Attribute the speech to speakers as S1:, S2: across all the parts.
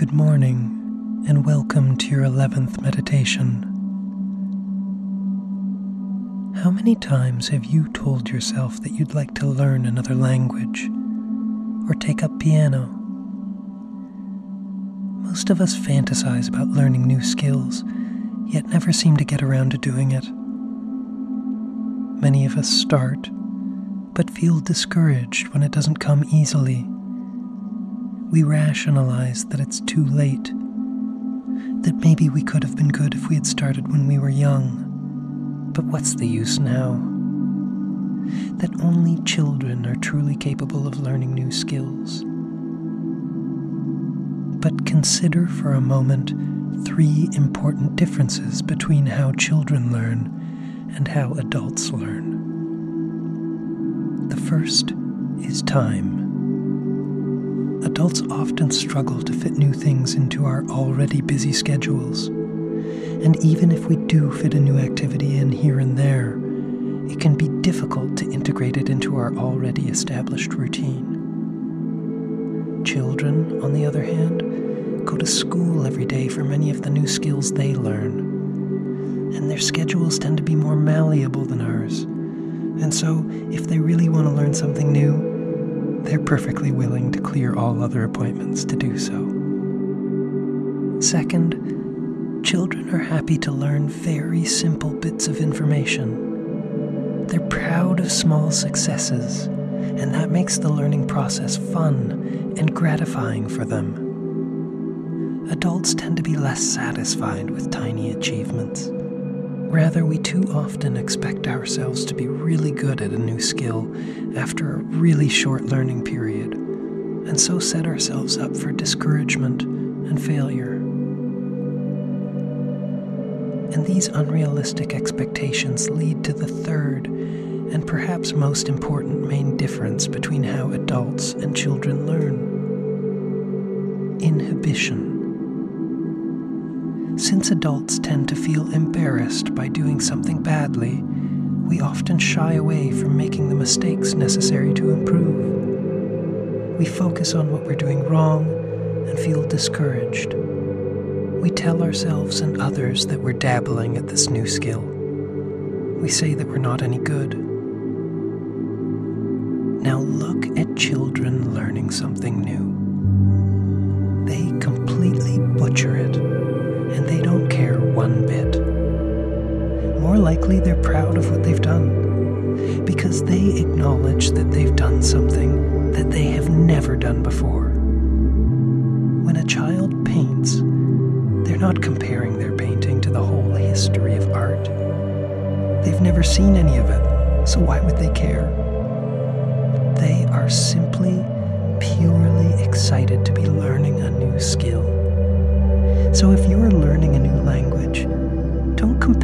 S1: Good morning, and welcome to your 11th meditation. How many times have you told yourself that you'd like to learn another language or take up piano? Most of us fantasize about learning new skills, yet never seem to get around to doing it. Many of us start, but feel discouraged when it doesn't come easily we rationalize that it's too late, that maybe we could have been good if we had started when we were young. But what's the use now? That only children are truly capable of learning new skills. But consider for a moment three important differences between how children learn and how adults learn. The first is time. Adults often struggle to fit new things into our already busy schedules. And even if we do fit a new activity in here and there, it can be difficult to integrate it into our already established routine. Children, on the other hand, go to school every day for many of the new skills they learn. And their schedules tend to be more malleable than ours. And so, if they really want to learn something new, they're perfectly willing to clear all other appointments to do so. Second, children are happy to learn very simple bits of information. They're proud of small successes, and that makes the learning process fun and gratifying for them. Adults tend to be less satisfied with tiny achievements. Rather, we too often expect ourselves to be really good at a new skill after a really short learning period, and so set ourselves up for discouragement and failure. And these unrealistic expectations lead to the third and perhaps most important main difference between how adults and children learn inhibition. Since adults tend to feel embarrassed by doing something badly, we often shy away from making the mistakes necessary to improve. We focus on what we're doing wrong and feel discouraged. We tell ourselves and others that we're dabbling at this new skill. We say that we're not any good. Now look at children learning something new. They completely butcher it they don't care one bit. More likely, they're proud of what they've done because they acknowledge that they've done something that they have never done before. When a child paints, they're not comparing their painting to the whole history of art. They've never seen any of it, so why would they care?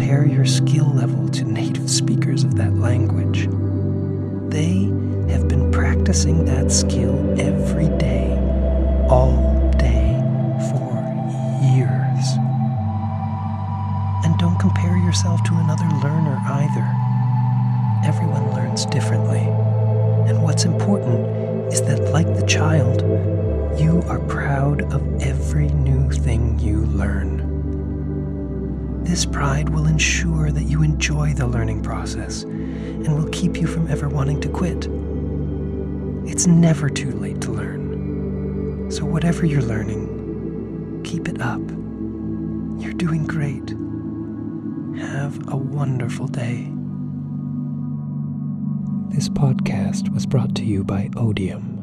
S1: Compare your skill level to native speakers of that language. They have been practicing that skill every day, all day, for years. And don't compare yourself to another learner either. Everyone learns differently. And what's important is that, like the child, you are proud of every new thing you learn. This pride will ensure that you enjoy the learning process and will keep you from ever wanting to quit. It's never too late to learn. So, whatever you're learning, keep it up. You're doing great. Have a wonderful day. This podcast was brought to you by Otiem.